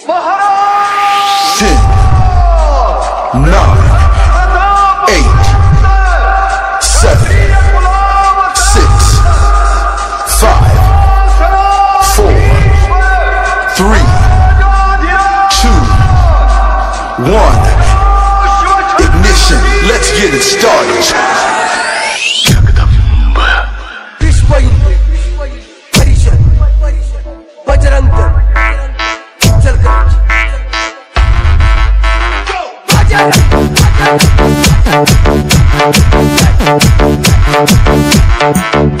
Ten, nine, eight, seven, six, five, four, three, two, one. Ignition. Let's get it started. Thank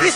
This